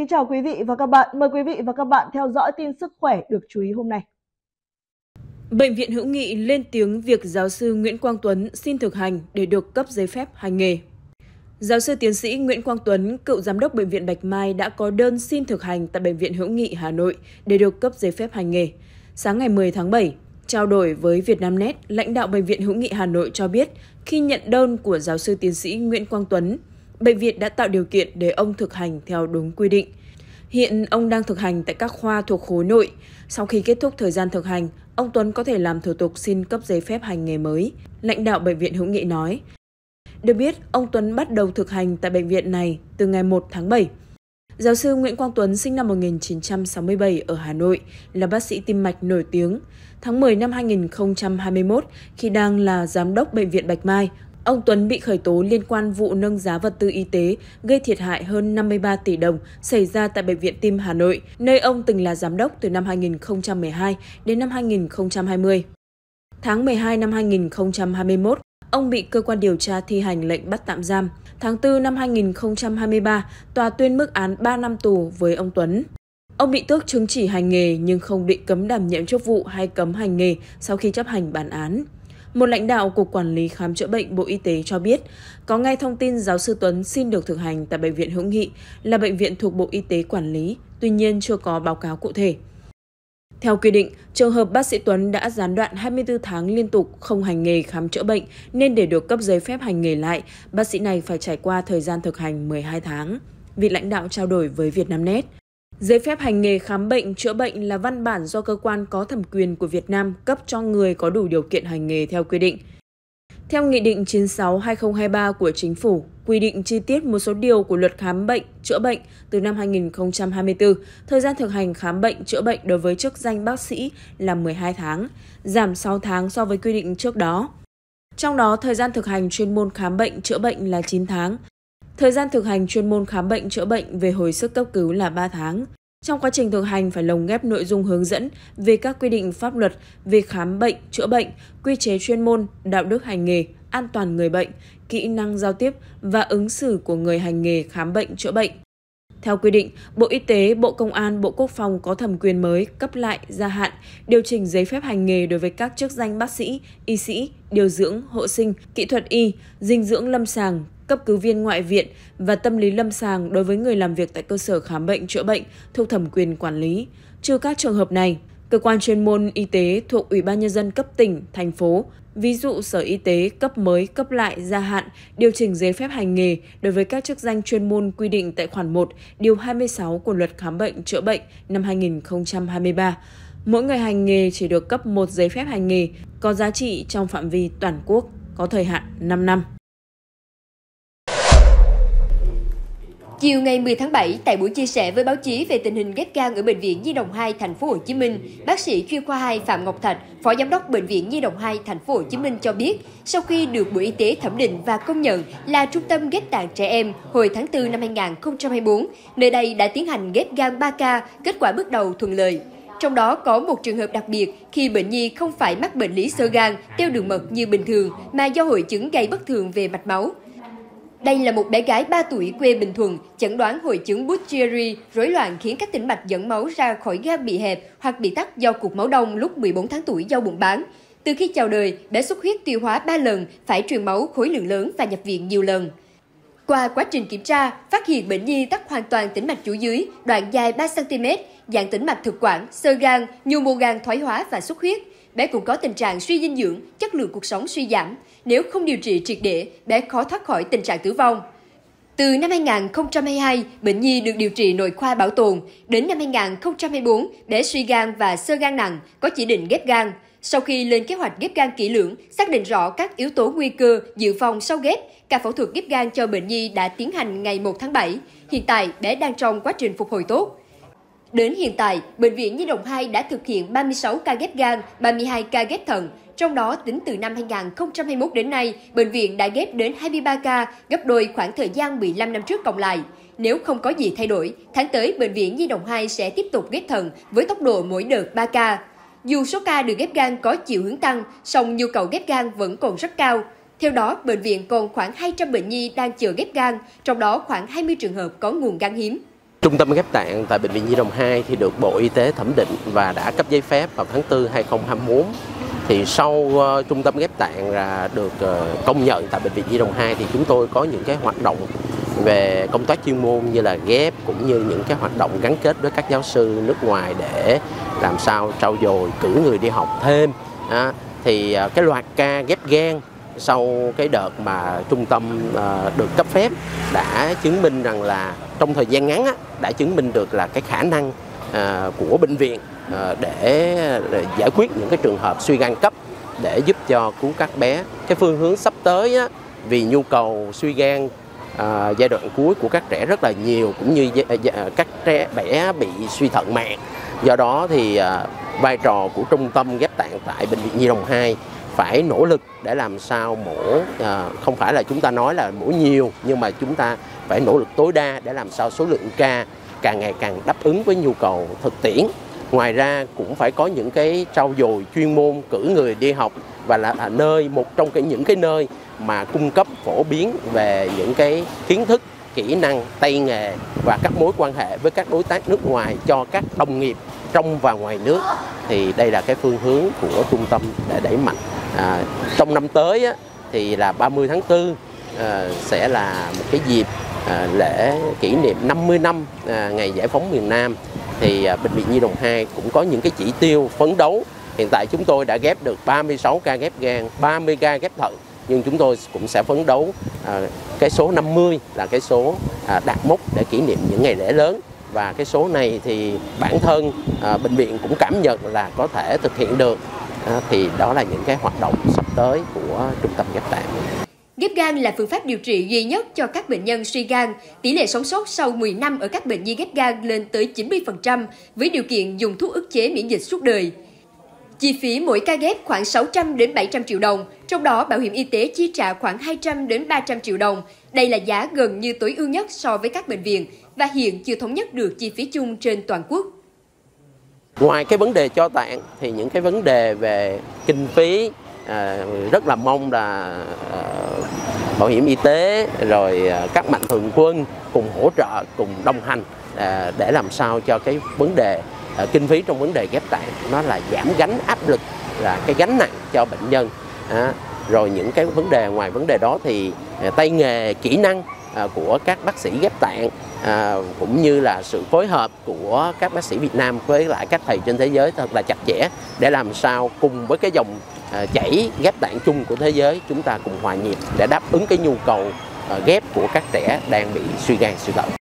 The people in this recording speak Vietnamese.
kính chào quý vị và các bạn. Mời quý vị và các bạn theo dõi tin sức khỏe được chú ý hôm nay. Bệnh viện Hữu Nghị lên tiếng việc giáo sư Nguyễn Quang Tuấn xin thực hành để được cấp giấy phép hành nghề. Giáo sư tiến sĩ Nguyễn Quang Tuấn, cựu giám đốc bệnh viện Bạch Mai đã có đơn xin thực hành tại bệnh viện Hữu Nghị Hà Nội để được cấp giấy phép hành nghề. Sáng ngày 10 tháng 7, trao đổi với Vietnamnet, lãnh đạo bệnh viện Hữu Nghị Hà Nội cho biết, khi nhận đơn của giáo sư tiến sĩ Nguyễn Quang Tuấn, bệnh viện đã tạo điều kiện để ông thực hành theo đúng quy định. Hiện ông đang thực hành tại các khoa thuộc khối nội. Sau khi kết thúc thời gian thực hành, ông Tuấn có thể làm thủ tục xin cấp giấy phép hành nghề mới. Lãnh đạo bệnh viện Hữu Nghị nói, được biết, ông Tuấn bắt đầu thực hành tại bệnh viện này từ ngày 1 tháng 7. Giáo sư Nguyễn Quang Tuấn sinh năm 1967 ở Hà Nội, là bác sĩ tim mạch nổi tiếng. Tháng 10 năm 2021, khi đang là giám đốc bệnh viện Bạch Mai, ông Tuấn bị khởi tố liên quan vụ nâng giá vật tư y tế gây thiệt hại hơn 53 tỷ đồng xảy ra tại Bệnh viện Tim Hà Nội, nơi ông từng là giám đốc từ năm 2012 đến năm 2020. Tháng 12 năm 2021, ông bị cơ quan điều tra thi hành lệnh bắt tạm giam. Tháng 4 năm 2023, tòa tuyên mức án 3 năm tù với ông Tuấn. Ông bị tước chứng chỉ hành nghề nhưng không bị cấm đảm nhiệm chức vụ hay cấm hành nghề sau khi chấp hành bản án. Một lãnh đạo Cục Quản lý Khám chữa bệnh Bộ Y tế cho biết, có ngay thông tin giáo sư Tuấn xin được thực hành tại Bệnh viện Hữu Nghị là bệnh viện thuộc Bộ Y tế quản lý, tuy nhiên chưa có báo cáo cụ thể. Theo quy định, trường hợp bác sĩ Tuấn đã gián đoạn 24 tháng liên tục không hành nghề khám chữa bệnh nên để được cấp giấy phép hành nghề lại, bác sĩ này phải trải qua thời gian thực hành 12 tháng. Vị lãnh đạo trao đổi với Vietnamnet. Giấy phép hành nghề khám bệnh, chữa bệnh là văn bản do cơ quan có thẩm quyền của Việt Nam cấp cho người có đủ điều kiện hành nghề theo quy định. Theo Nghị định 96-2023 của Chính phủ, quy định chi tiết một số điều của luật khám bệnh, chữa bệnh từ năm 2024, thời gian thực hành khám bệnh, chữa bệnh đối với chức danh bác sĩ là 12 tháng, giảm 6 tháng so với quy định trước đó. Trong đó, thời gian thực hành chuyên môn khám bệnh, chữa bệnh là 9 tháng. Thời gian thực hành chuyên môn khám bệnh, chữa bệnh về hồi sức cấp cứu là 3 tháng. Trong quá trình thực hành phải lồng ghép nội dung hướng dẫn về các quy định pháp luật về khám bệnh, chữa bệnh, quy chế chuyên môn, đạo đức hành nghề, an toàn người bệnh, kỹ năng giao tiếp và ứng xử của người hành nghề khám bệnh, chữa bệnh. Theo quy định, Bộ Y tế, Bộ Công an, Bộ Quốc phòng có thẩm quyền mới cấp lại, gia hạn, điều chỉnh giấy phép hành nghề đối với các chức danh bác sĩ, y sĩ, điều dưỡng, hộ sinh, kỹ thuật y, dinh dưỡng lâm sàng, cấp cứu viên ngoại viện và tâm lý lâm sàng đối với người làm việc tại cơ sở khám bệnh chữa bệnh thuộc thẩm quyền quản lý. Trừ các trường hợp này, cơ quan chuyên môn y tế thuộc Ủy ban nhân dân cấp tỉnh, thành phố, ví dụ Sở Y tế cấp mới, cấp lại, gia hạn, điều chỉnh giấy phép hành nghề đối với các chức danh chuyên môn quy định tại khoản 1, điều 26 của Luật khám bệnh chữa bệnh năm 2023. Mỗi người hành nghề chỉ được cấp một giấy phép hành nghề có giá trị trong phạm vi toàn quốc, có thời hạn 5 năm. Chiều ngày 10 tháng 7, tại buổi chia sẻ với báo chí về tình hình ghép gan ở bệnh viện Nhi đồng 2 thành phố Hồ Chí Minh, bác sĩ chuyên khoa 2 Phạm Ngọc Thạch, phó giám đốc bệnh viện Nhi đồng 2 thành phố Hồ Chí Minh cho biết, sau khi được Bộ Y tế thẩm định và công nhận là trung tâm ghép tạng trẻ em hồi tháng 4 năm 2024, nơi đây đã tiến hành ghép gan 3 ca, kết quả bước đầu thuận lợi. Trong đó có một trường hợp đặc biệt khi bệnh nhi không phải mắc bệnh lý sơ gan, tiêu đường mật như bình thường mà do hội chứng gây bất thường về mạch máu. Đây là một bé gái 3 tuổi quê Bình Thuận, chẩn đoán hội chứng Buchieri, rối loạn khiến các tĩnh mạch dẫn máu ra khỏi gan bị hẹp hoặc bị tắc do cục máu đông lúc 14 tháng tuổi do bụng bán. Từ khi chào đời, bé xuất huyết tiêu hóa 3 lần, phải truyền máu khối lượng lớn và nhập viện nhiều lần. Qua quá trình kiểm tra, phát hiện bệnh nhi tắc hoàn toàn tĩnh mạch chủ dưới, đoạn dài 3cm, dạng tĩnh mạch thực quản, sơ gan, nhu mô gan thoái hóa và xuất huyết. Bé cũng có tình trạng suy dinh dưỡng, chất lượng cuộc sống suy giảm. Nếu không điều trị triệt để, bé khó thoát khỏi tình trạng tử vong. Từ năm 2022, bệnh nhi được điều trị nội khoa bảo tồn. Đến năm 2024, bé suy gan và sơ gan nặng, có chỉ định ghép gan. Sau khi lên kế hoạch ghép gan kỹ lưỡng, xác định rõ các yếu tố nguy cơ dự phòng sau ghép, ca phẫu thuật ghép gan cho bệnh nhi đã tiến hành ngày 1 tháng 7. Hiện tại, bé đang trong quá trình phục hồi tốt. Đến hiện tại, Bệnh viện Nhi đồng 2 đã thực hiện 36 ca ghép gan, 32 ca ghép thận. Trong đó, tính từ năm 2021 đến nay, bệnh viện đã ghép đến 23 ca, gấp đôi khoảng thời gian 15 năm trước cộng lại. Nếu không có gì thay đổi, tháng tới Bệnh viện Nhi đồng 2 sẽ tiếp tục ghép thận với tốc độ mỗi đợt 3 ca. Dù số ca được ghép gan có chiều hướng tăng, song nhu cầu ghép gan vẫn còn rất cao. Theo đó, bệnh viện còn khoảng 200 bệnh nhi đang chờ ghép gan, trong đó khoảng 20 trường hợp có nguồn gan hiếm. Trung tâm ghép tạng tại Bệnh viện Nhi Đồng 2 thì được Bộ Y tế thẩm định và đã cấp giấy phép vào tháng 4 2024. Thì sau uh, trung tâm ghép tạng là được uh, công nhận tại Bệnh viện Nhi Đồng 2 thì chúng tôi có những cái hoạt động về công tác chuyên môn như là ghép cũng như những cái hoạt động gắn kết với các giáo sư nước ngoài để làm sao trau dồi cử người đi học thêm. À, thì uh, cái loạt ca ghép gan sau cái đợt mà trung tâm ờ, được cấp phép đã chứng minh rằng là trong thời gian ngắn đã chứng minh được là cái khả năng ờ, của bệnh viện ờ, để, để giải quyết những cái trường hợp suy gan cấp để giúp cho cứu các bé. Cái phương hướng sắp tới á, vì nhu cầu suy gan à, giai đoạn cuối của các trẻ rất là nhiều cũng như các trẻ bé bị suy thận mạng do đó thì à, vai trò của trung tâm ghép tạng tại bệnh viện Nhi đồng 2 phải nỗ lực để làm sao mổ à, không phải là chúng ta nói là mổ nhiều nhưng mà chúng ta phải nỗ lực tối đa để làm sao số lượng ca càng ngày càng đáp ứng với nhu cầu thực tiễn. Ngoài ra cũng phải có những cái trau dồi chuyên môn cử người đi học và là, là nơi một trong cái những cái nơi mà cung cấp phổ biến về những cái kiến thức kỹ năng tay nghề và các mối quan hệ với các đối tác nước ngoài cho các đồng nghiệp trong và ngoài nước. Thì đây là cái phương hướng của trung tâm để đẩy mạnh à, trong năm tới á, thì là 30 tháng 4 à, sẽ là một cái dịp à, lễ kỷ niệm 50 năm à, ngày giải phóng miền Nam. Thì à, bệnh viện Nhi đồng 2 cũng có những cái chỉ tiêu phấn đấu. Hiện tại chúng tôi đã ghép được 36 ca ghép gan 30 ca ghép thận nhưng chúng tôi cũng sẽ phấn đấu à, cái số 50 là cái số à, đạt mốc để kỷ niệm những ngày lễ lớn. Và cái số này thì bản thân à, bệnh viện cũng cảm nhận là có thể thực hiện được thì đó là những cái hoạt động sắp tới của trung tâm ghép tạng. Ghép gan là phương pháp điều trị duy nhất cho các bệnh nhân suy gan. Tỷ lệ sống sót sau 10 năm ở các bệnh nhi ghép gan lên tới 90% với điều kiện dùng thuốc ức chế miễn dịch suốt đời. Chi phí mỗi ca ghép khoảng 600 đến 700 triệu đồng, trong đó bảo hiểm y tế chi trả khoảng 200 đến 300 triệu đồng. Đây là giá gần như tối ưu nhất so với các bệnh viện và hiện chưa thống nhất được chi phí chung trên toàn quốc. Ngoài cái vấn đề cho tạng thì những cái vấn đề về kinh phí à, rất là mong là à, bảo hiểm y tế rồi à, các mạnh thường quân cùng hỗ trợ cùng đồng hành à, để làm sao cho cái vấn đề à, kinh phí trong vấn đề ghép tạng nó là giảm gánh áp lực là cái gánh nặng cho bệnh nhân à, rồi những cái vấn đề ngoài vấn đề đó thì à, tay nghề kỹ năng à, của các bác sĩ ghép tạng à, cũng như là sự phối hợp của các bác sĩ Việt Nam với lại các thầy trên thế giới thật là chặt chẽ để làm sao cùng với cái dòng à, chảy ghép tạng chung của thế giới chúng ta cùng hòa nhịp để đáp ứng cái nhu cầu à, ghép của các trẻ đang bị suy gan suy thận.